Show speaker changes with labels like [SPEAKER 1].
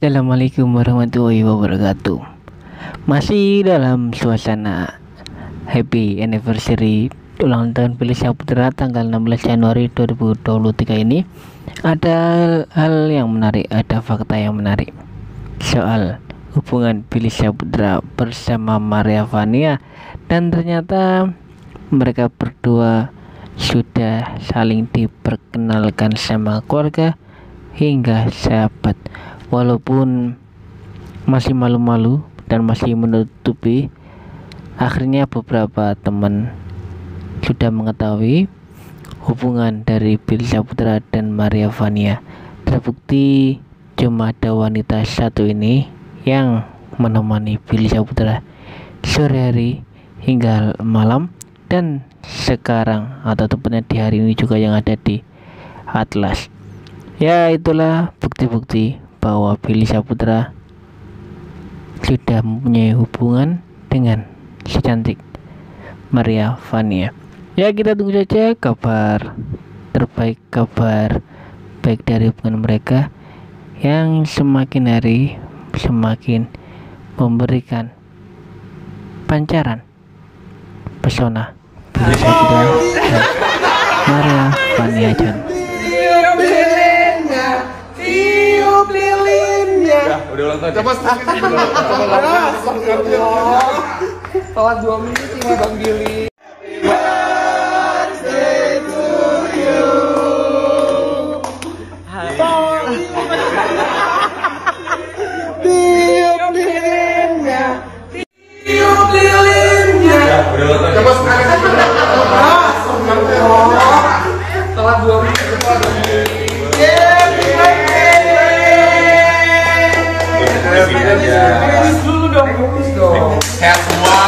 [SPEAKER 1] Assalamualaikum warahmatullahi wabarakatuh. Masih dalam suasana Happy Anniversary ulang tahun Pilih Saputra tanggal 16 Januari 2023 ini. Ada hal yang menarik, ada fakta yang menarik Soal hubungan Billy Saputra bersama Maria Vania. Dan ternyata mereka berdua sudah saling diperkenalkan sama keluarga hingga sahabat walaupun masih malu-malu dan masih menutupi akhirnya beberapa teman sudah mengetahui hubungan dari Bill Saputra dan Maria Vania. Terbukti cuma ada wanita satu ini yang menemani Bill Saputra sore hari hingga malam dan sekarang atau tepatnya di hari ini juga yang ada di Atlas. Ya itulah bukti-bukti bahwa Billy Saputra sudah mempunyai hubungan dengan si cantik Maria Vania. Ya kita tunggu saja kabar terbaik kabar baik dari hubungan mereka yang semakin hari semakin memberikan pancaran pesona Billy Saputra Maria Vania Chan
[SPEAKER 2] udah ulang tahun.
[SPEAKER 3] Coba Telat dua menit ini Bang Billy. sini terima kasih dulu
[SPEAKER 2] dong, terima kasih
[SPEAKER 3] semua.